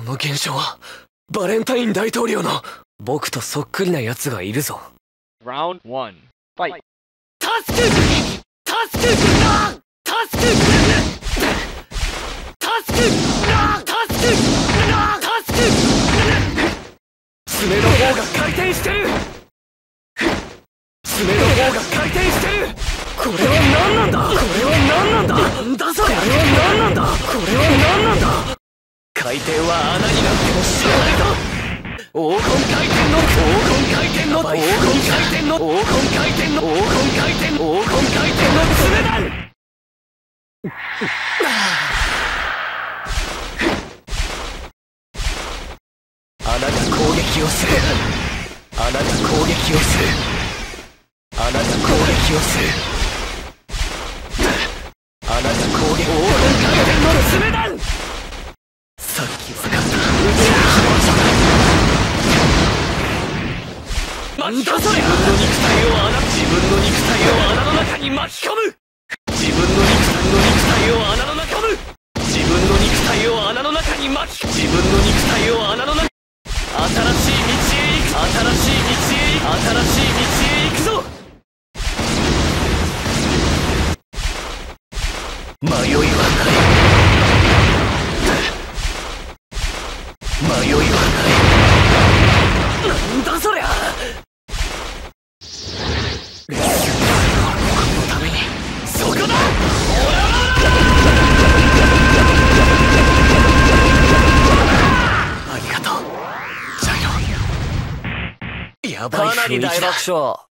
その現象はバレンタイン大統領の僕とそっくりな奴がいるぞ。Round one. Fight. 助け助け助け助け助け助け爪の方が回転してる!爪の方が回転してる!これは何なんだ!これは何なんだ!なんだそれこれは何なんだ知らないぞ黄金回転の黄金回転の黄金回転の黄金回転の黄金回転黄金回転の爪だ穴が攻撃をする。穴が攻撃をする。穴が攻撃をする。穴が攻撃黄金回転の爪ださっき分んだそれ自分の肉体を穴自分の肉体を穴の中に巻き込む。自分の肉体の肉体を穴の中む。自分の肉体を穴の中に巻き自分の肉体を穴の中新しい道へ行く新しい道へ行く新しい道へ行くぞ。迷いはない。迷いはない。やばいかなり大爆笑。